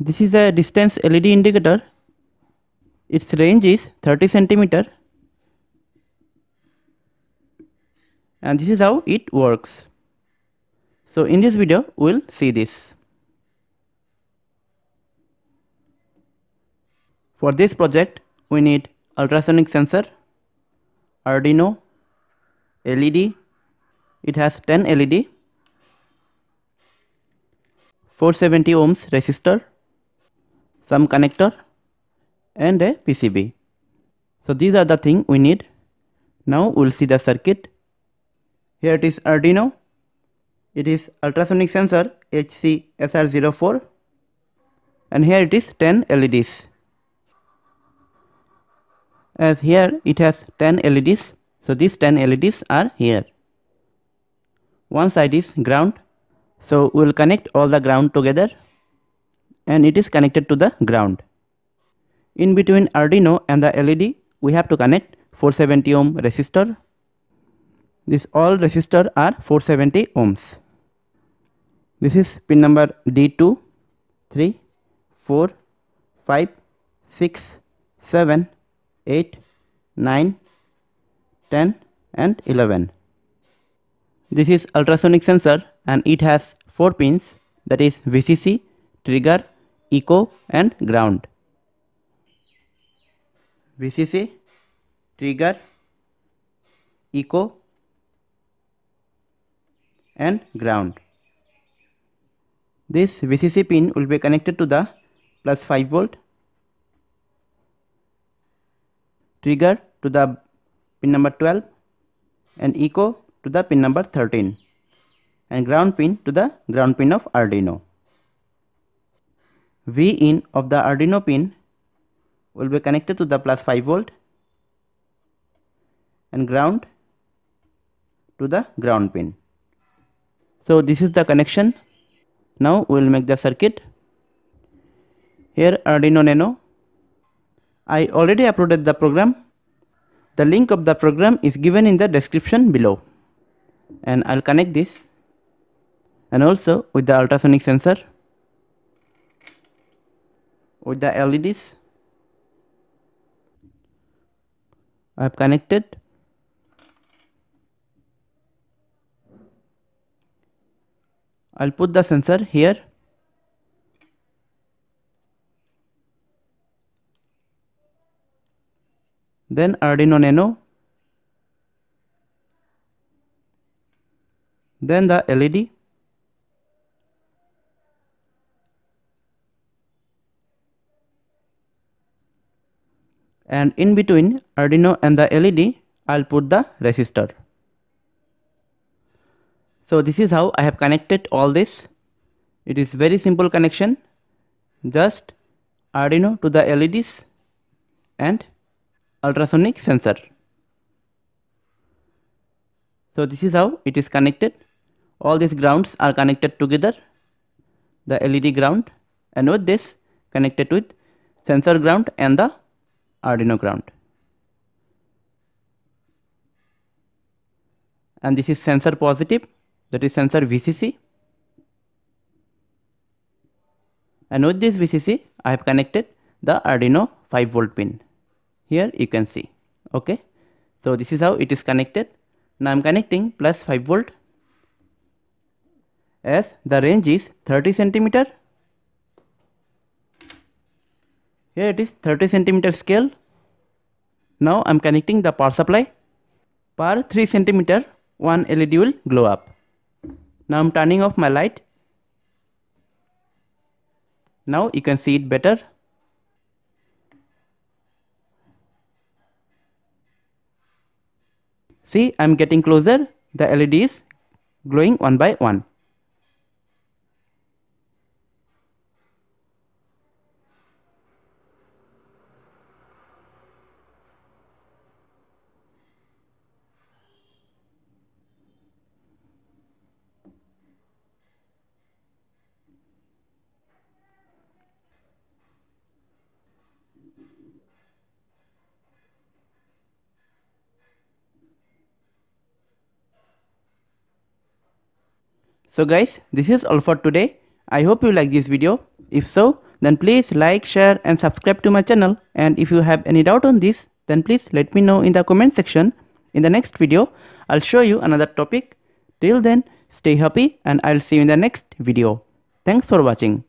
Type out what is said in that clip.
This is a distance LED indicator. Its range is 30 centimeter. And this is how it works. So in this video, we'll see this. For this project, we need ultrasonic sensor, Arduino, LED, it has 10 LED, 470 ohms resistor, some connector and a PCB. So these are the thing we need. Now we'll see the circuit. Here it is Arduino. It is ultrasonic sensor HC-SR04 and here it is 10 LEDs. As here it has 10 LEDs. So these 10 LEDs are here. One side is ground. So we will connect all the ground together and it is connected to the ground. In between Arduino and the LED we have to connect 470 ohm resistor. This all resistor are 470 ohms. This is pin number D2, 3, 4, 5, 6, 7, 8, 9, 10 and 11. This is ultrasonic sensor and it has 4 pins that is VCC, trigger, echo and ground. VCC, trigger, echo and ground. This VCC pin will be connected to the plus 5 volt, trigger to the pin number 12 and echo to the pin number 13 and ground pin to the ground pin of Arduino. V in of the Arduino pin will be connected to the plus 5 volt and ground to the ground pin. So this is the connection. Now we will make the circuit. Here Arduino Nano. I already uploaded the program. The link of the program is given in the description below and I'll connect this and also with the ultrasonic sensor with the LEDs I have connected. I'll put the sensor here. Then Arduino Nano. Then the LED and in between Arduino and the LED I'll put the resistor. So this is how I have connected all this. It is very simple connection just Arduino to the LEDs and ultrasonic sensor. So this is how it is connected all these grounds are connected together the LED ground and with this connected with sensor ground and the Arduino ground. And this is sensor positive that is sensor VCC and with this VCC I have connected the Arduino 5 volt pin. Here you can see okay? So this is how it is connected. Now I am connecting plus 5 volt. As the range is 30 centimeter. Here it is 30 centimeter scale. Now I am connecting the power supply. Per 3 centimeter one LED will glow up. Now I am turning off my light. Now you can see it better. See I am getting closer. The LED is glowing one by one. So guys, this is all for today. I hope you like this video. If so, then please like, share and subscribe to my channel. And if you have any doubt on this, then please let me know in the comment section. In the next video, I'll show you another topic. Till then, stay happy and I'll see you in the next video. Thanks for watching.